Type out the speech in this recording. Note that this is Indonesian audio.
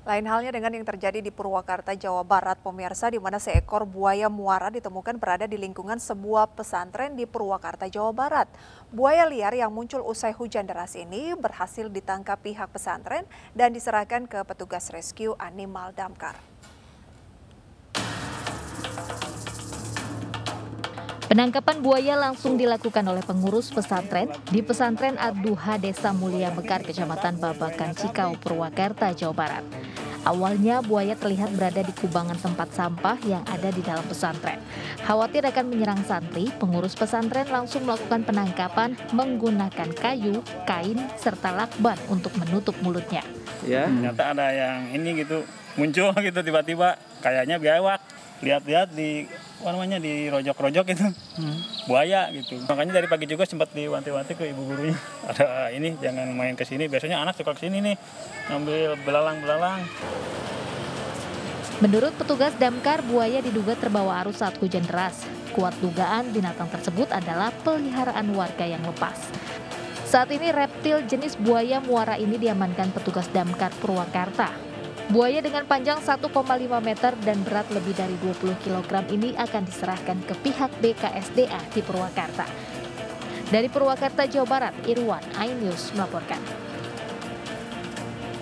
Lain halnya dengan yang terjadi di Purwakarta, Jawa Barat, pemirsa, di mana seekor buaya muara ditemukan berada di lingkungan sebuah pesantren di Purwakarta, Jawa Barat. Buaya liar yang muncul usai hujan deras ini berhasil ditangkap pihak pesantren dan diserahkan ke petugas rescue animal damkar. Penangkapan buaya langsung dilakukan oleh pengurus pesantren di pesantren Ad-Duha Desa Mulia Mekar, Kecamatan Babakan Cikau, Purwakarta, Jawa Barat. Awalnya buaya terlihat berada di kubangan tempat sampah yang ada di dalam pesantren. Khawatir akan menyerang santri, pengurus pesantren langsung melakukan penangkapan menggunakan kayu, kain, serta lakban untuk menutup mulutnya. Ya, ternyata ada yang ini gitu muncul gitu tiba-tiba kayaknya biawak lihat-lihat di apa namanya di rojok-rojok itu hmm. buaya gitu makanya dari pagi juga sempat diwanti-wanti ke ibu gurunya ada ini jangan main ke sini biasanya anak suka ke sini nih ngambil belalang-belalang Menurut petugas damkar, buaya diduga terbawa arus saat hujan deras. Kuat dugaan binatang tersebut adalah peliharaan warga yang lepas. Saat ini reptil jenis buaya muara ini diamankan petugas damkar Purwakarta. Buaya dengan panjang 1,5 meter dan berat lebih dari 20 kg ini akan diserahkan ke pihak BKSDA di Purwakarta. Dari Purwakarta, Jawa Barat, Irwan Ainius melaporkan.